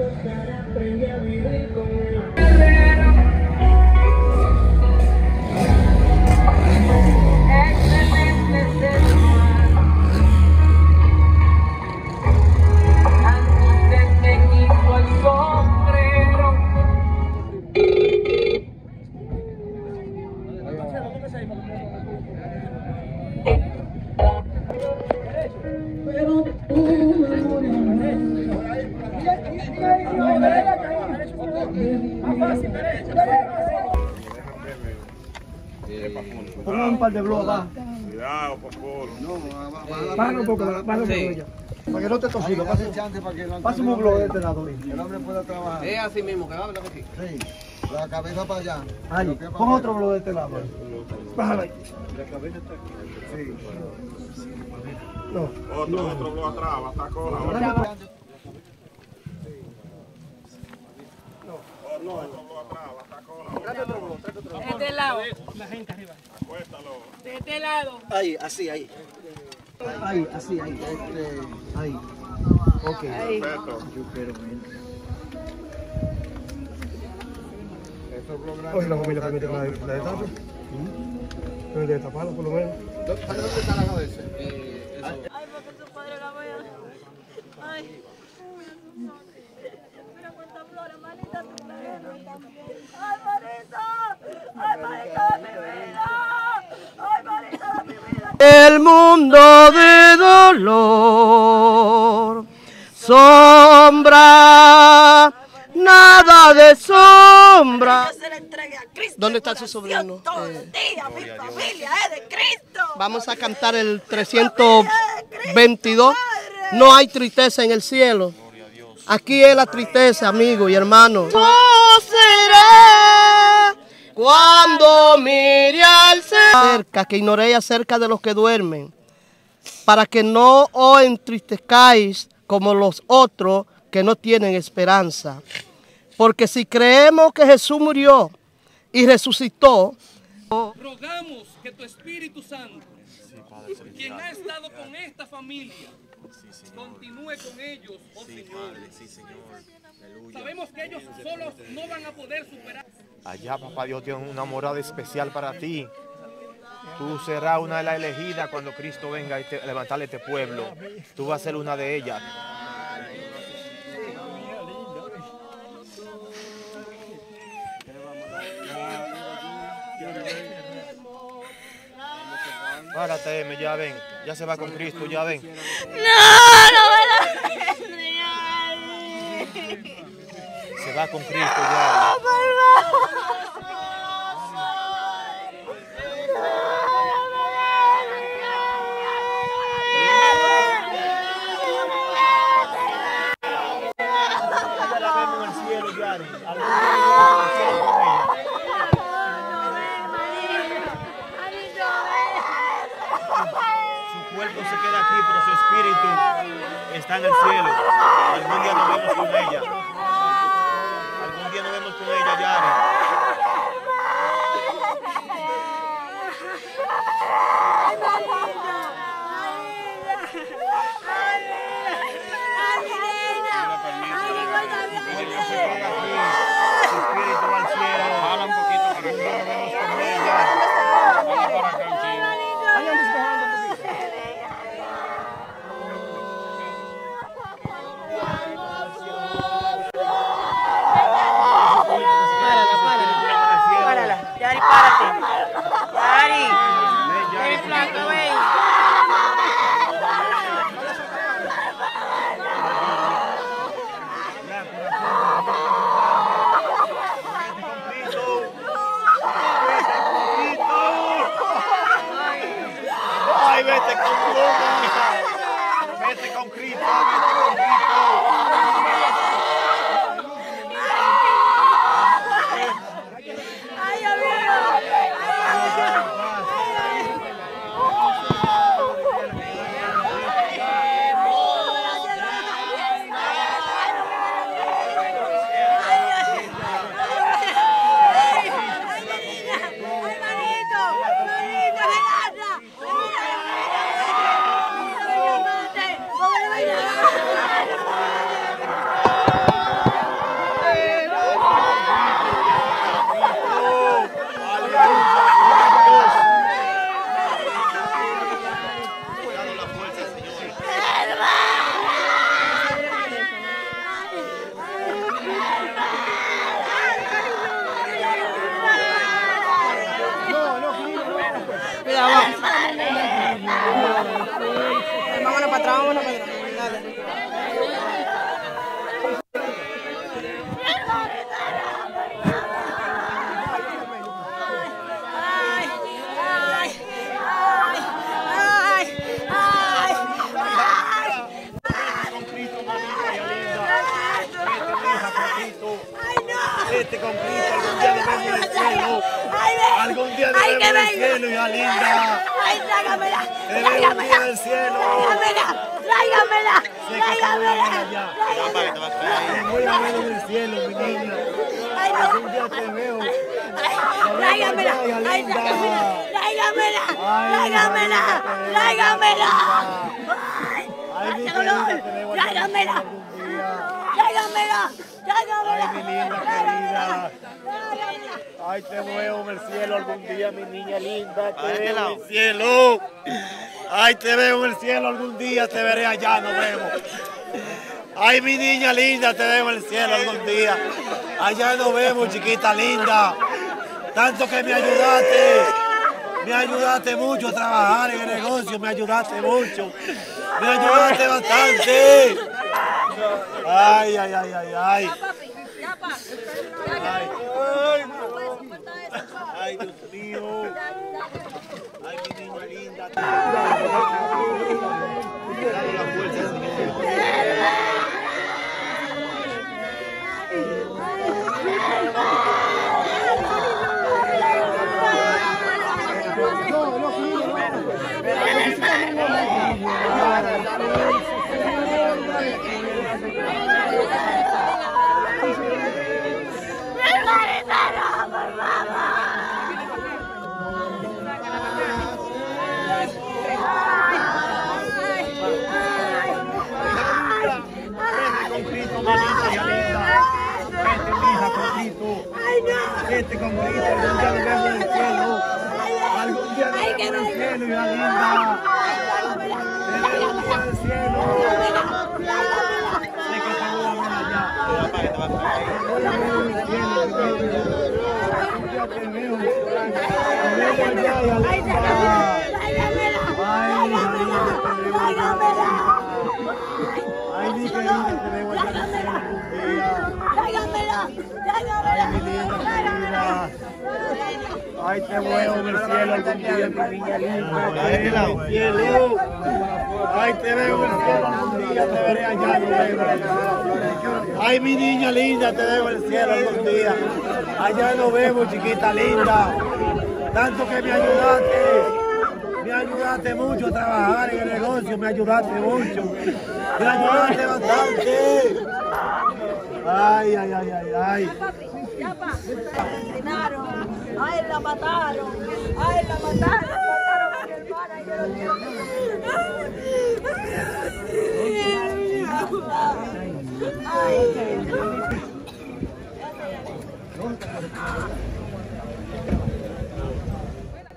santos se aprende a vivir con Pongan un par de blogs abajo. Cuidado, Popolo. Bájalo un poco, bájalo un poco ella. Para que no te tosiga, pásame un blog de este lado. El hombre pueda trabajar. Es así mismo, que habla aquí. Sí. La cabeza para allá. Ahí, pon otro blog de este lado. Bájalo ahí. Sí. No. Otro, otro blog atrás, va a estar cola. Otro, otro blog atrás, va a cola. De este lado. Acuéstalo. De este lado. Ahí, así, ahí. Ahí, así, ahí. Este, Ahí. Ok. Perfecto. estos blogs Oye, la familia permite la la. Deben de destaparla por lo menos. ¿Dónde dónde está la cabeza? Ay, porque tu padre la vea. Ay. Mira cuántas flores, manita, tú Ay, manita. Ay, manita de mi vida. Ay, manita de mi vida. El mundo de dolor, sombra, nada de sombra. ¿Dónde está su sobrino? Eh, los días, mi familia es de Cristo. Vamos a cantar el 322. No hay tristeza en el cielo. Aquí es la tristeza, amigo y hermano. Cuando mire al cerca, que ignoréis acerca de los que duermen, para que no os entristezcáis como los otros que no tienen esperanza. Porque si creemos que Jesús murió y resucitó, rogamos que tu Espíritu Santo, quien ha estado con esta familia, continúe con ellos, oh Señor. Sabemos que ellos solos no van a poder superar. Allá, papá Dios, tiene una morada especial para ti. Tú serás una de las elegidas cuando Cristo venga a este- a levantar este pueblo. Tú vas a ser una de ellas. Párate, Eme, ya ven. Ya se va con Cristo, ya ven. No, no me la Se va con Cristo, ya. Está en el cielo. Algún día nos vemos con ella. Algún día nos vemos con ella, Yari. Ella se queda aquí. Su espíritu al cielo. Un poquito acá. para acá, Vámonos para atrás, vámonos para atrás. Este conflicto algún día debemos del cielo. Ay, ven. Algún día Ay, que en el venga. cielo, hija linda. Ay, tráigamela. Te veo un día Tráigamela. del cielo. Tráigamela. Tráigamela. Sé que te voy. Tráigamela. A ver en el cielo, mi niña. Ay, no. Algún día te veo. Tráigamela. Ay, tráigamela. Tráigamela. Tráigamela. Tráigamela. Ay, mi Ay, querida, te veo allá Tráigamela. Tráigamela. Tráigamela. Ay, mi linda querida. Ay, te veo en el cielo algún día, mi niña linda. Te veo en el cielo. Ay, te veo en el cielo algún día, te veré allá, nos vemos. Ay, mi niña linda, te veo en el cielo algún día. Allá nos vemos, chiquita linda. Tanto que me ayudaste. Me ayudaste mucho a trabajar en el negocio, me ayudaste mucho. Me ayudaste bastante. Ay, ay, ay, ay, ay. Ay, ay, ay, Dios mío. Ay, mi niña linda. Dale la fuerza, Señor. Vete con Cristo, mi niña linda. Vete, mi hija, con Cristo. Vete con Cristo, algún día nos vemos en el cielo. Algún día nos vemos en el cielo, hija linda. Te veo un día en el cielo. Sé que te voy a ver allá. Te voy a ver en el cielo, mi vida. Algún día te veo. Te veo allá, hija linda. Ay, te veo. Ay, en el cielo algún día. Ay, mi. Ay, niña linda. El cielo. Ay, te veo el cielo algún día, te veré allá. Ay, mi niña linda, te veo el cielo algún día. Allá nos vemos, chiquita linda. Tanto que me ayudaste. Me ayudaste mucho a trabajar en el negocio, me ayudaste mucho. Me ayudaste bastante. Ay, ay, ay, ay, ay. ay la mataron, ay la mataron, mataron a mi hermana y yo no quiero Ay,